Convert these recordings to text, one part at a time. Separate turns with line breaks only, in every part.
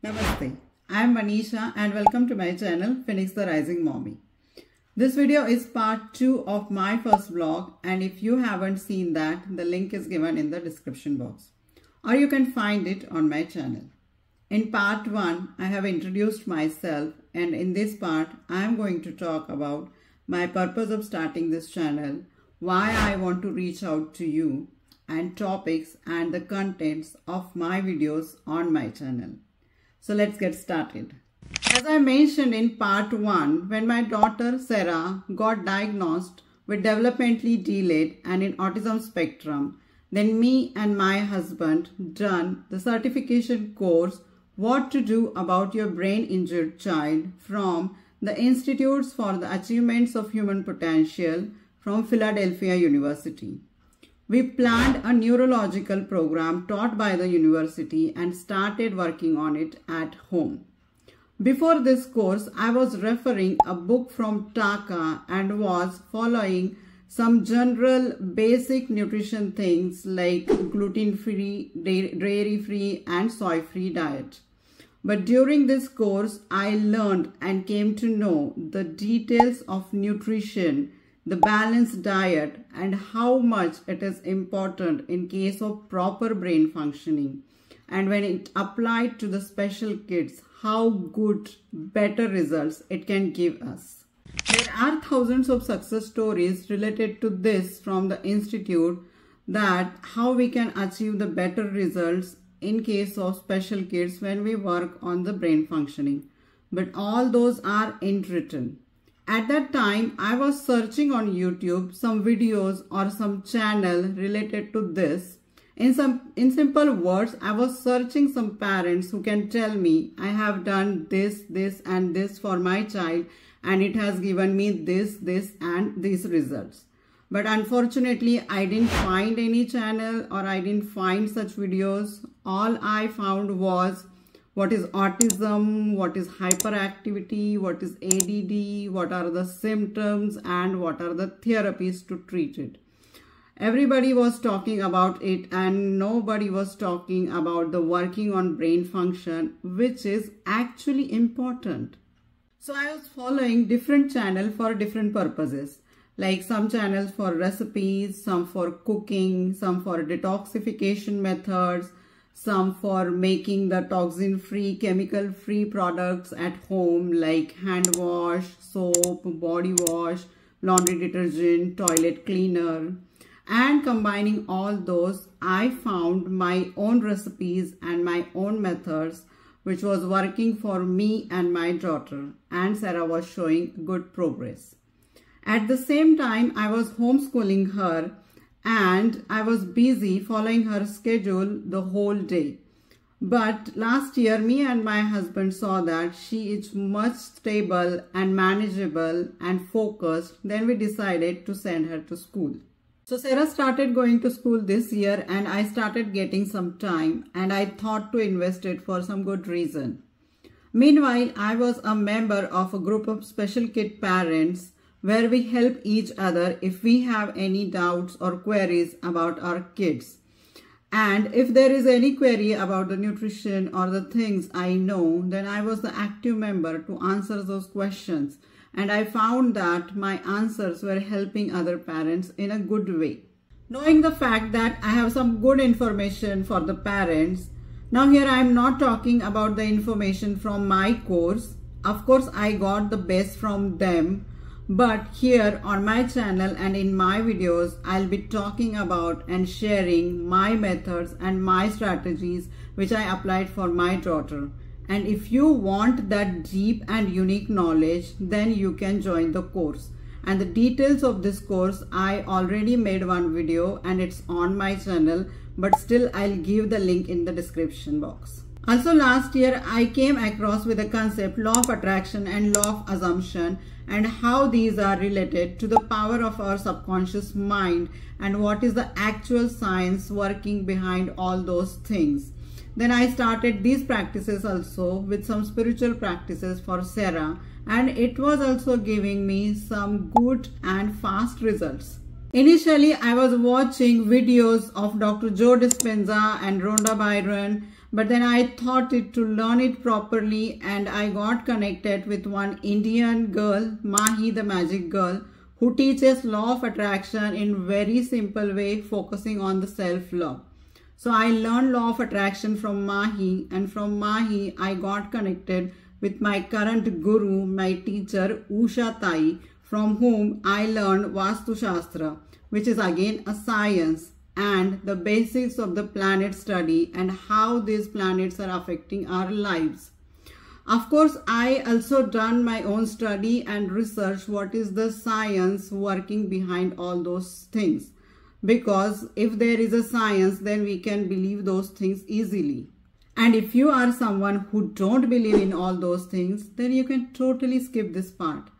Namaste. I am Manisha and welcome to my channel Phoenix the Rising Mommy. This video is part 2 of my first vlog and if you haven't seen that, the link is given in the description box or you can find it on my channel. In part 1, I have introduced myself and in this part, I am going to talk about my purpose of starting this channel, why I want to reach out to you and topics and the contents of my videos on my channel. So let's get started. As I mentioned in part 1, when my daughter Sarah got diagnosed with developmentally delayed and in autism spectrum, then me and my husband done the certification course what to do about your brain injured child from the Institutes for the Achievements of Human Potential from Philadelphia University. We planned a neurological program taught by the university and started working on it at home. Before this course, I was referring a book from Taka and was following some general basic nutrition things like gluten-free, dairy-free and soy-free diet. But during this course, I learned and came to know the details of nutrition the balanced diet and how much it is important in case of proper brain functioning. And when it applied to the special kids how good better results it can give us. There are thousands of success stories related to this from the institute that how we can achieve the better results in case of special kids when we work on the brain functioning. But all those are in written at that time, I was searching on YouTube some videos or some channel related to this. In some in simple words, I was searching some parents who can tell me I have done this, this and this for my child and it has given me this, this and these results. But unfortunately, I didn't find any channel or I didn't find such videos. All I found was what is autism, what is hyperactivity, what is ADD, what are the symptoms and what are the therapies to treat it. Everybody was talking about it and nobody was talking about the working on brain function which is actually important. So I was following different channels for different purposes like some channels for recipes, some for cooking, some for detoxification methods, some for making the toxin free chemical free products at home like hand wash soap body wash laundry detergent toilet cleaner. And combining all those i found my own recipes and my own methods which was working for me and my daughter. And sarah was showing good progress. At the same time i was homeschooling her and I was busy following her schedule the whole day. But last year, me and my husband saw that she is much stable and manageable and focused. Then we decided to send her to school. So Sarah started going to school this year and I started getting some time and I thought to invest it for some good reason. Meanwhile, I was a member of a group of special kid parents where we help each other if we have any doubts or queries about our kids. And if there is any query about the nutrition or the things I know, then I was the active member to answer those questions. And I found that my answers were helping other parents in a good way. Knowing the fact that I have some good information for the parents, now here I am not talking about the information from my course. Of course, I got the best from them but here on my channel and in my videos, I'll be talking about and sharing my methods and my strategies which I applied for my daughter. And if you want that deep and unique knowledge, then you can join the course. And the details of this course, I already made one video and it's on my channel, but still I'll give the link in the description box. Also last year, I came across with the concept law of attraction and law of assumption and how these are related to the power of our subconscious mind and what is the actual science working behind all those things. Then I started these practices also with some spiritual practices for Sarah and it was also giving me some good and fast results. Initially, I was watching videos of Dr. Joe Dispenza and Rhonda Byrne but then I thought it to learn it properly and I got connected with one Indian girl, Mahi the magic girl, who teaches law of attraction in very simple way focusing on the self-love. So I learned law of attraction from Mahi and from Mahi I got connected with my current guru, my teacher Usha Tai from whom I learned Vastu Shastra which is again a science and the basics of the planet study and how these planets are affecting our lives. Of course, I also done my own study and research what is the science working behind all those things. Because if there is a science, then we can believe those things easily. And if you are someone who don't believe in all those things, then you can totally skip this part.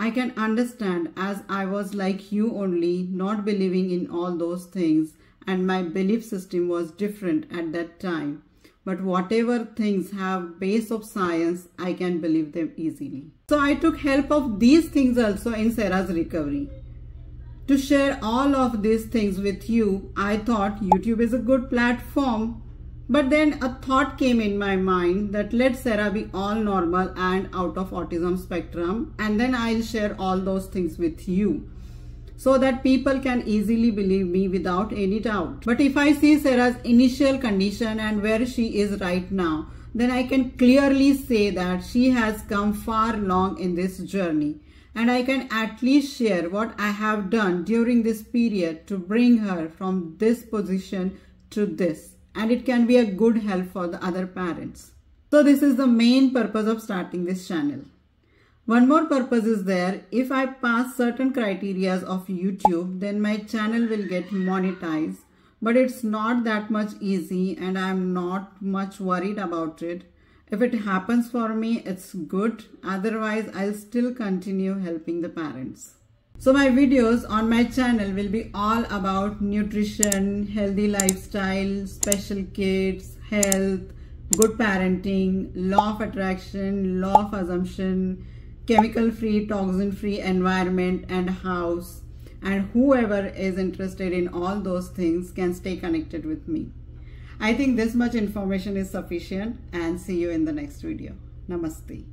I can understand as I was like you only, not believing in all those things and my belief system was different at that time. But whatever things have base of science, I can believe them easily. So I took help of these things also in Sarah's recovery. To share all of these things with you, I thought YouTube is a good platform but then a thought came in my mind that let Sarah be all normal and out of autism spectrum and then I'll share all those things with you so that people can easily believe me without any doubt. But if I see Sarah's initial condition and where she is right now, then I can clearly say that she has come far long in this journey and I can at least share what I have done during this period to bring her from this position to this and it can be a good help for the other parents. So this is the main purpose of starting this channel. One more purpose is there. If I pass certain criterias of YouTube, then my channel will get monetized. But it's not that much easy and I'm not much worried about it. If it happens for me, it's good. Otherwise, I'll still continue helping the parents. So my videos on my channel will be all about nutrition, healthy lifestyle, special kids, health, good parenting, law of attraction, law of assumption, chemical free, toxin free environment and house. And whoever is interested in all those things can stay connected with me. I think this much information is sufficient and see you in the next video. Namaste.